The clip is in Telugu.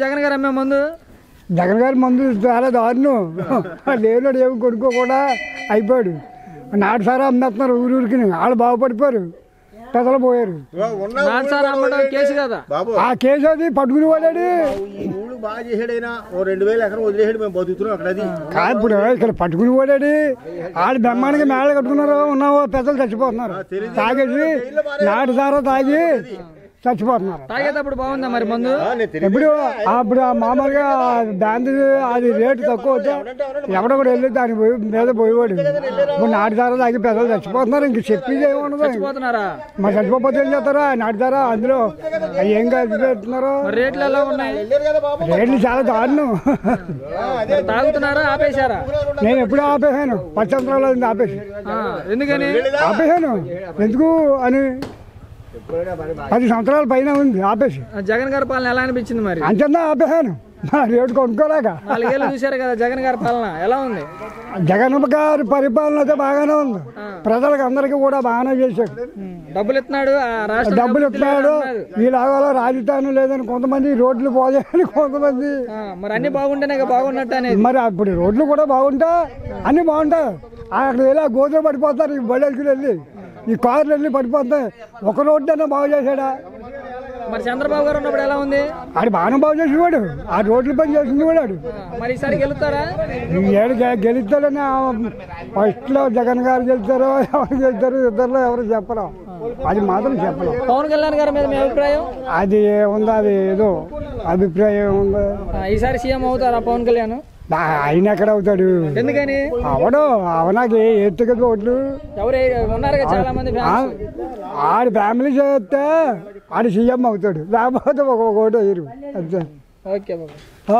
జగన్ గారు అమ్మే ముందు? జగన్ గారి మందు చాలా దారుణం. లేనాడు ఏమి కొనుక్కోకుండా అయిపోయాడు. నాటు సారా అమ్మేస్తున్నారు ఊరూరికి వాళ్ళు బాగుపడిపోయారు. పెద్దలు పోయారు. ఆ కేసు అది పట్టుకుని వాడాడు ఈ ఊళ్ళు బాగా చేసాడైనా ఓ రెండు వేలు ఎకరం వదిలేసాడు మేము బతుకుతున్నాం అక్కడ అది. కాదు ఇప్పుడు ఇక్కడ పట్టుకుని వాడాడు వాళ్ళు బ్రహ్మాండంగా మేళ కట్టుకున్నారు. ఉన్నావో పెద్దలు చచ్చిపోతున్నారు. తాగేసి నాటు సారా తాగి చచ్చిపోతున్నారు. తాగేటప్పుడు బాగుందా మరి మందు? ఇప్పుడు అప్పుడు మామూలుగా బ్యాండ్ అది రేటు తక్కువ వస్తే ఎవడ కూడా వెళ్ళి దాని పోయి మీద పోయేవాడు. ఇప్పుడు నాటి ధర తాగి పెద్దలు చచ్చిపోతున్నారు ఇంక చెప్పేది ఏముండదు మరి చచ్చిపోతే ఏం చేస్తారా? నాటి ధర అందులో ఏం కలిసి పెడుతున్నారు? రేట్లు ఎలా ఉన్నాయి? రేట్లు చాలా దారుణం. తాగుతున్నారా ఆపేశారా? నేను ఎప్పుడూ ఆపేసాను పచ్చంతరాలు ఆపేసి ఆ, ఎందుకని? ఆపేసాను ఎందుకు అని పది సంవత్సరాల పైన ఉంది ఆపేసి. జగన్ గారి పాలన ఎలా అనిపించింది మరి? అంచనా ఆపేసాను రేటు కొనుక్కోలేక. నాలుగేళ్ళు చూశారు కదా జగన్ గారి పాలన ఎలా ఉంది? జగన్ గారి పరిపాలన అయితే బాగానే ఉంది. ప్రజలకు అందరికీ కూడా బాగానే చేశాడు. డబ్బులు ఇస్తున్నాడు డబ్బులు ఇస్తున్నాడు. వీళ్ళ రాజధాని లేదని కొంతమంది రోడ్లు పోయాయని కొంతమంది మరి అన్ని బాగుంటేనే బాగున్నట్టు మరి అప్పుడు రోడ్లు కూడా బాగుంటా అన్ని బాగుంటాయి అక్కడ వెళ్ళి ఆ గోతులు పడిపోతారు ఈ బళ్ళకి వెళ్ళి. ఈ కార్లు వెళ్ళి పడిపోతాయి ఒక రోడ్డు బాగు చేశాడా? మరి చంద్రబాబు గారు ఉన్నప్పుడు ఎలా ఉంది? ఆడు బాగానే బాగు చేసేవాడు ఆ రోడ్లు పని చేసింది కూడా ఆడు. మరి ఈసారి గెలుస్తారా? ఏడు గెలుస్తాడని ఫస్ట్లో జగన్ గారు గెలుస్తారో ఎవరు గెలుస్తారో ఇద్దరులో ఎవరు చెప్పరు అది మాత్రం చెప్పరు పవన్ కళ్యాణ్ గారి మీద మీ అభిప్రాయం? అది ఉందో అది ఏదో అభిప్రాయం ఉందో ఈసారి సీఎం అవుతారా పవన్ కళ్యాణ్? ఆయన ఎక్కడ అవుతాడు? ఎందుకని? అవడు అవనాకి ఎత్తుకది ఓట్లు? ఆడి ఫ్యామిలీ చేస్తే ఆడు సీఎం అవుతాడు. లేకపోతే ఒక ఓటు వేయరు. అంతే. ఓకే